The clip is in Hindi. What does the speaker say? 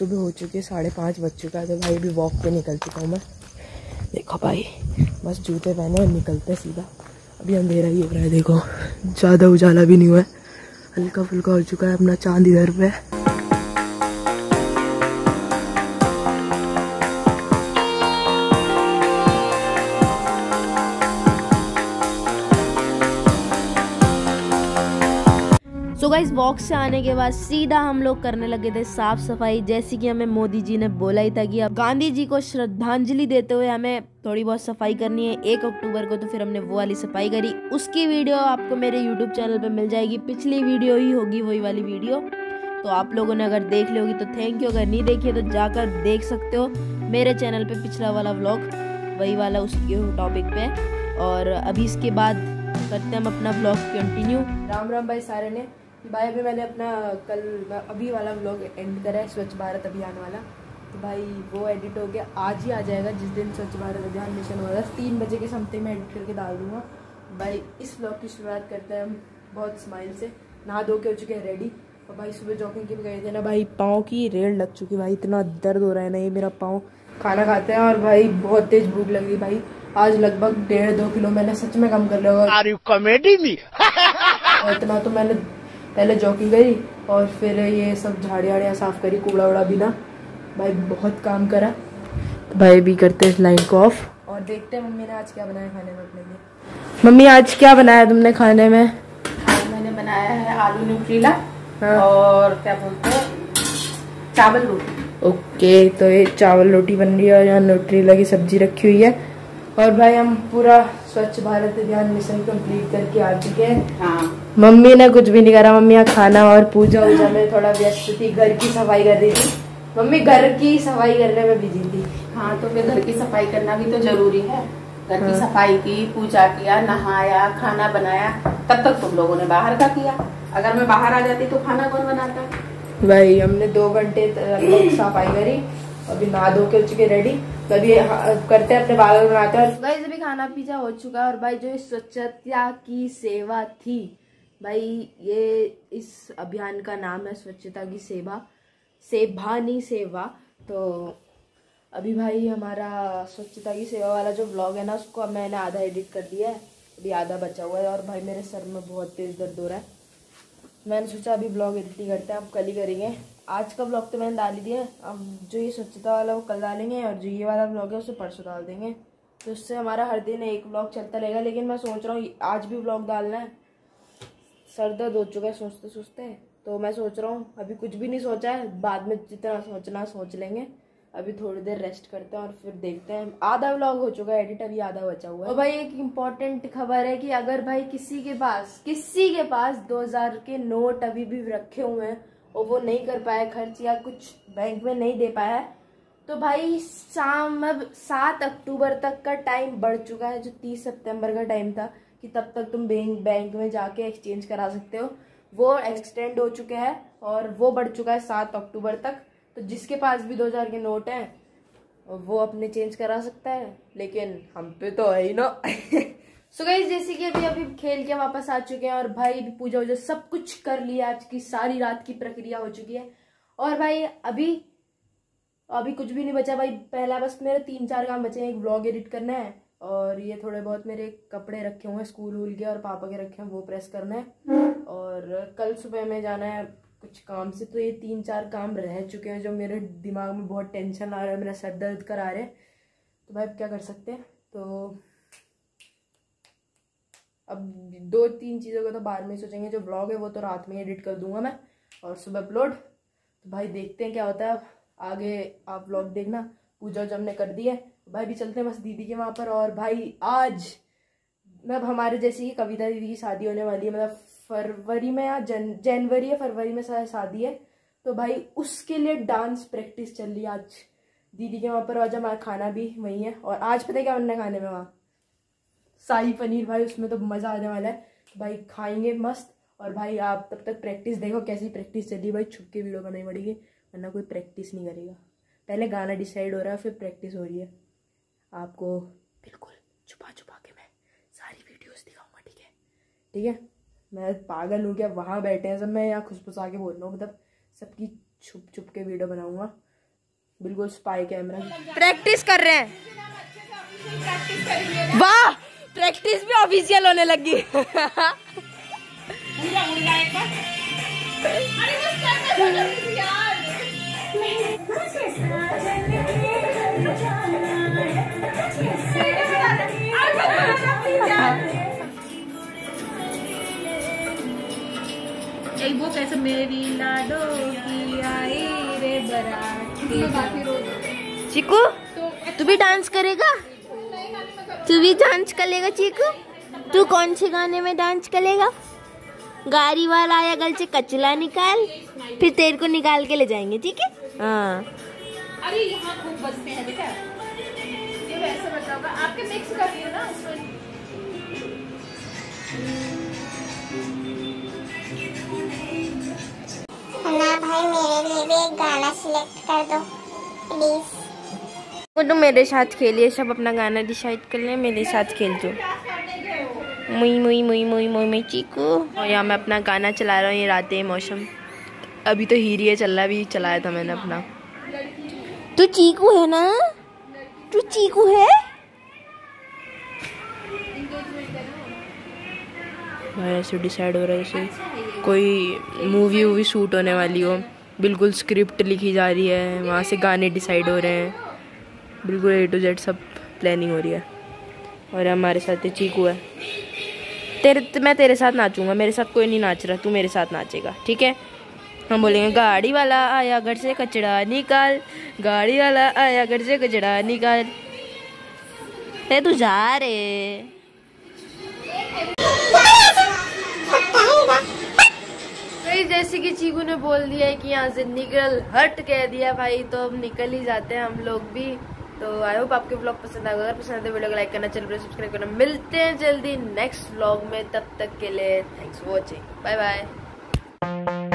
सुबह हो चुकी है, साढ़े पाँच बज चुका है तो भाई अभी वॉक पे निकल चुका हूँ मैं। देखो भाई, बस जूते पहने और निकलते सीधा। अभी अंधेरा ही हो रहा है, देखो। ज़्यादा उजाला भी नहीं हुआ है। हल्का फुल्का हो चुका है अपना चाँद इधर पे। सो गाइस वॉक से आने के बाद सीधा हम लोग करने लगे थे साफ़ सफ़ाई, जैसे कि हमें मोदी जी ने बोला ही था कि अब गांधी जी को श्रद्धांजलि देते हुए हमें थोड़ी बहुत सफ़ाई करनी है। एक अक्टूबर को तो फिर हमने वो वाली सफ़ाई करी। उसकी वीडियो आपको मेरे यूट्यूब चैनल पे मिल जाएगी। पिछली वीडियो ही होगी वही वाली वीडियो। तो आप लोगों ने अगर देख ली होगी तो थैंक यू अगर नहीं देखी तो जाकर देख सकते हो मेरे चैनल पे पिछला वाला व्लॉग वही वाला उसके टॉपिक पे। और अभी इसके बाद करते हम अपना ब्लॉग कंटिन्यू राम राम भाई सारे ने। भाई अभी मैंने अपना कल अभी वाला व्लॉग एंड करा है स्वच्छ भारत अभियान वाला। तो भाई वो एडिट हो गया। आज ही आ जाएगा जिस दिन स्वच्छ भारत अभियान मिशन होगा तीन बजे के समथिंग में एडिट करके डाल दूँगा। भाई इस व्लॉग की शुरुआत करते हैं हम बहुत स्माइल से। नहा धो के हो चुके हैं रेडी और भाई सुबह जॉगिंग के भी गए थे ना भाई पाँव की रेल लग चुकी भाई। इतना दर्द हो रहा है ना ये मेरा पाँव। खाना खाते हैं और भाई बहुत तेज भूख लग रही भाई। आज लगभग डेढ़ दो किलो मैंने सच में कम कर लिया। और इतना तो मैंने पहले जॉकिंग करी और फिर ये सब झाड़ियाँ वाड़ियाँ साफ़ करी कूड़ा उड़ा भी ना भाई बहुत काम करा। भाई भी करते हैं लाइन को ऑफ़ और देखते हैं मम्मी ने आज क्या बनाया खाने में अपने लिए। मम्मी आज क्या बनाया तुमने खाने में? आज मैंने बनाया है आलू न्यूट्रीला हाँ। और क्या बोलते हैं चावल रोटी। ओके तो ये चावल रोटी बन रही है और यहाँ न्यूट्रीला की सब्ज़ी रखी हुई है। और भाई हम पूरा स्वच्छ भारत अभियान मिशन कंप्लीट करके आ चुके हैं। हाँ। मम्मी ने कुछ भी नहीं करा मम्मी यहाँ खाना और पूजा वूजा में थोड़ा व्यस्त थी घर की सफ़ाई कर रही थी। मम्मी घर की सफ़ाई करने में बिज़ी थी। हाँ तो फिर घर की सफ़ाई करना भी तो ज़रूरी है। घर की हाँ। सफ़ाई की पूजा किया नहाया खाना बनाया तब तक तुम लोगों ने बाहर का किया। अगर मैं बाहर आ जाती तो खाना कौन बनाता? भाई हमने दो घंटे लगभग सफ़ाई करी। अभी नहा धो के हो चुके रेडी तो अभी करते हैं अपने बाल बनाते हैं। गाइस अभी खाना पीछा हो चुका है और भाई, जो स्वच्छता की सेवा थी, भाई, ये इस अभियान का नाम है स्वच्छता की सेवा। सेवा नहीं सेवा। तो अभी भाई, हमारा स्वच्छता की सेवा वाला जो ब्लॉग है ना, उसको मैंने आधा एडिट कर दिया है। अभी आधा बचा हुआ है और भाई, मेरे सर में बहुत तेज दर्द हो रहा है। मैंने सोचा अभी ब्लॉग एडिट करते हैं, अब कल ही करेंगे। आज का ब्लॉग तो मैंने डाल ही दिया। अब जो ये स्वच्छता वाला वो कल डालेंगे और जो ये वाला ब्लॉग है उसे परसों डाल देंगे। तो उससे हमारा हर दिन एक ब्लॉग चलता रहेगा, लेकिन मैं सोच रहा हूँ आज भी ब्लॉग डालना है। सर दर्द हो चुका है सोचते सोचते तो मैं सोच रहा हूँ, अभी कुछ भी नहीं सोचा है, बाद में जितना सोचना सोच लेंगे। अभी थोड़ी देर रेस्ट करते हैं और फिर देखते हैं। आधा व्लॉग हो चुका है एडिट अभी आधा बचा हुआ है। और भाई एक इंपॉर्टेंट खबर है कि अगर भाई किसी के पास, किसी के पास 2000 के नोट अभी भी रखे हुए हैं और वो नहीं कर पाया खर्च या कुछ बैंक में नहीं दे पाया है। तो भाई, शाम, अब सात अक्टूबर तक का टाइम बढ़ चुका है, जो तीस सितंबर का टाइम था, कि तब तक तुम बैंक बैंक में जाके एक्सचेंज करा सकते हो। वो एक्सटेंड हो चुके हैं और वो बढ़ चुका है सात अक्टूबर तक। तो जिसके पास भी दो हज़ार के नोट हैं, वो अपने चेंज करा सकता है। लेकिन हम पे तो है ही ना। सो गाइस जैसे कि अभी अभी खेल के वापस आ चुके हैं और भाई पूजा वूजा सब कुछ कर लिया आज की सारी रात की प्रक्रिया हो चुकी है। और भाई अभी अभी कुछ भी नहीं बचा भाई। पहला बस मेरे तीन चार काम बचे हैं। एक ब्लॉग एडिट करना है और ये थोड़े बहुत मेरे कपड़े रखे हुए हैं स्कूल वूल के और पापा के रखे हैं, वो प्रेस करना है। और कल सुबह में जाना है कुछ काम से। तो ये तीन चार काम रह चुके हैं जो मेरे दिमाग में बहुत टेंशन आ रहा है, मेरा सर दर्द करा रहे हैं। तो भाई क्या कर सकते हैं? तो अब दो तीन चीज़ों का तो बाद में सोचेंगे, जो ब्लॉग है वो तो रात में एडिट कर दूँगा मैं और सुबह अपलोड तो भाई देखते हैं क्या होता है। आगे आप ब्लॉग देखना, पूजा जो हमने कर दी है। भाई भी चलते हैं बस दीदी के वहाँ पर और भाई आज मतलब हमारे जैसे ही कविता दीदी की शादी होने वाली है। मतलब फरवरी में या जन, जनवरी या फरवरी में शादी है। तो भाई उसके लिए डांस प्रैक्टिस चल रही है आज। दीदी के वहाँ पर आज हमारा खाना भी वही है और आज पता क्या बनना खाने में वहाँ? शाही पनीर भाई उसमें तो मज़ा आने वाला है। भाई खाएँगे मस्त। और भाई आप तब तक प्रैक्टिस देखो कैसी प्रैक्टिस चल रही है भाई। छुप के वीडियो बनानी पड़ेगी वरना कोई प्रैक्टिस नहीं करेगा। पहले गाना डिसाइड हो रहा है फिर प्रैक्टिस हो रही है। आपको बिल्कुल छुपा छुपा के मैं सारी वीडियोस दिखाऊँगा ठीक है? ठीक है? मैं पागल हूँ क्या? वहाँ बैठे हैं सब मैं यहाँ खुशफुसा के बोल रहा हूँ मतलब सबकी छुप छुप के वीडियो बनाऊँगा। बिल्कुल स्पाई कैमरा प्रैक्टिस कर रहे हैं। वाह! प्रैक्टिस भी ऑफिशियल होने लगी। एक वो कैसे मेरी लाडो की आई रे बराती। चीकू तू भी डांस करेगा? तू भी डांस करेगा चीकू? तू कौन से गाने में डांस करेगा? गाड़ी वाला आया गल से कचला निकाल फिर तेरे को निकाल के ले जाएँगे ठीक है? हाँ। अरे यहाँ खूब बजते हैं बेटा ये वैसे बताओगा आपके मिक्स कर दिए ना उसमें? ना भाई मेरे लिए भी एक गाना सिलेक्ट कर दो प्लीज़ वो तो मेरे साथ खेलिए सब अपना गाना डिसाइड कर ले मेरे साथ खेल जो मुई मुई मुई मुई मुई मुई चीकू। और यहाँ मैं अपना गाना चला रहा हूँ ये रातें मौसम। अभी तो हीरिए चल रहा है अभी चलाया था मैंने अपना। तू चीकू है ना? तू चीकू है? भाई ऐसे डिसाइड हो रहा है जैसे कोई मूवी वूवी शूट होने वाली हो। बिल्कुल स्क्रिप्ट लिखी जा रही है वहाँ से गाने डिसाइड हो रहे हैं। बिल्कुल ए टू जेड सब प्लानिंग हो रही है। और हमारे साथ ये चीकू है। तेरे, मैं तेरे साथ नाचूँगा, मेरे साथ कोई नहीं नाच रहा, तू मेरे साथ नाचेगा, ठीक है? हम बोलेंगे, गाड़ी वाला आया, घर से कचड़ा निकाल, गाड़ी वाला आया, घर से कचड़ा निकाल। ते तू जा रे। जैसे कि चीकू ने बोल दिया है कि यहाँ से निकल, हट कह दिया भाई तो अब निकल ही जाते हैं हम लोग भी। तो आई होप आपके ब्लॉग पसंद आएगा। अगर पसंद है तो वीडियो को लाइक करना, चैनल सब्सक्राइब करना। मिलते हैं जल्दी नेक्स्ट ब्लॉग में। तब तक के लिए thanks for watching bye bye